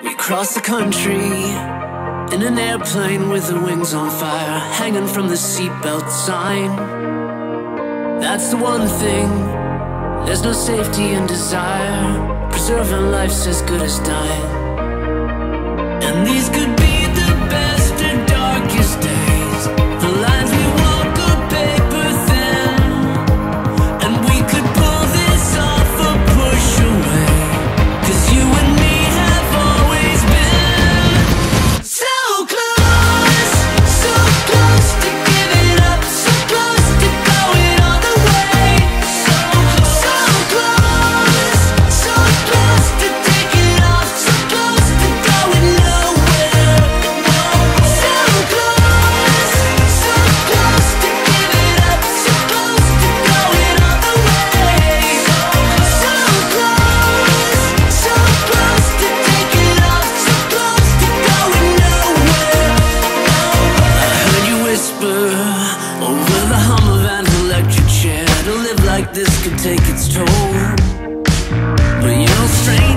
We cross the country in an airplane with the wings on fire, hanging from the seatbelt sign. That's the one thing, there's no safety in desire. Preserving life's as good as dying. And these could like this could take its toll. But you don't strength.